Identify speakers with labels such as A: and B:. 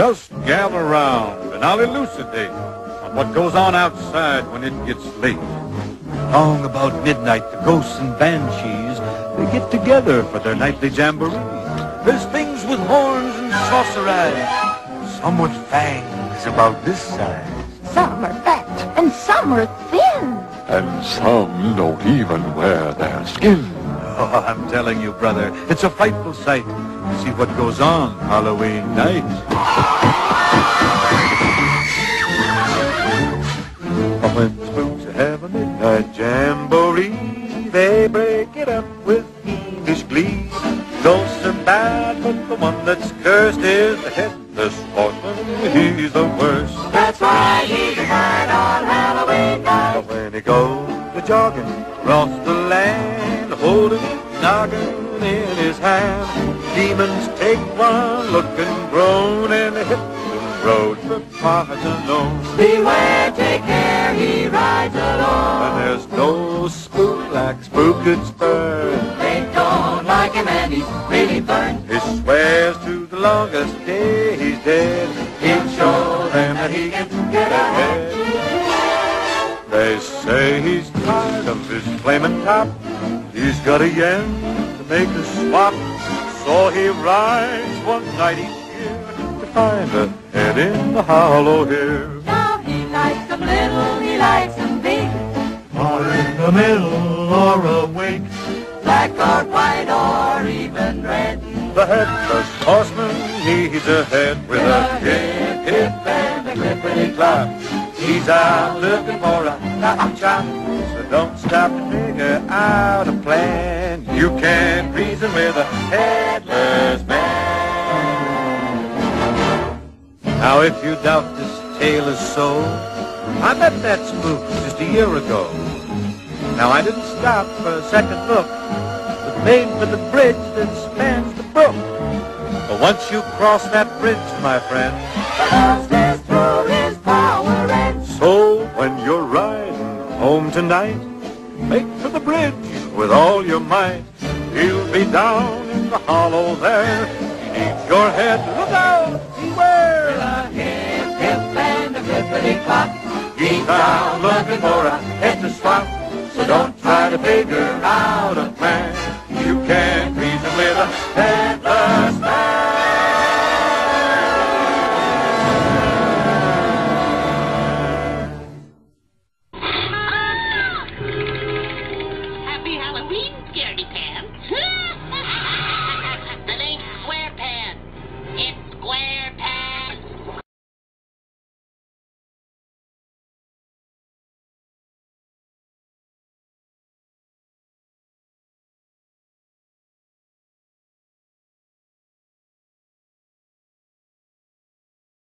A: Just gather round and I'll elucidate on what goes on outside when it gets late. Long about midnight, the ghosts and banshees, they get together for their nightly jamboree. There's things with horns and saucer eyes, some with fangs about this size.
B: Some are fat and some are thin.
C: And some don't even wear their skin.
A: Oh, I'm telling you, brother, it's a frightful sight to see what goes on Halloween night. Oh, when spooks have a midnight jamboree, they break it up with fiendish glee. Ghosts are bad, but the one that's cursed is the headless horseman. He's the worst.
D: That's why he's mad on Halloween night.
A: But when he goes a jogging across the land, holding a noggin in his hand, demons take one look and groan and hit the road for parts unknown.
D: Beware, take care, he rides alone.
A: And there's no spook like spook could spur.
D: They don't like him and he's really burned.
A: He swears to the longest day he's dead.
D: He'll show them that he can get ahead.
A: They say he's tired of his flaming top. He's got a yen to make a swap. So he rides one night each year to find a head in the hollow here.
D: Now he likes them little, he likes them big.
A: Or in the middle or awake.
D: Black or white or even red.
A: The headless horseman needs a head with a hip, hip, and a clippity clap. He's out looking for a knock chop. So don't stop to figure out a plan. You can't reason with a headless man. Now if you doubt this tale is so, I met that spook just a year ago. Now I didn't stop for a second look, but made for the bridge that spans the brook. But once you cross that bridge, my friend, you're riding home tonight, make for the bridge with all your might. He'll be down in the hollow there. Keep your head, look out, beware.
D: a hip, hip and a clippity clop. He's down looking for a head to swap. So don't try to figure out.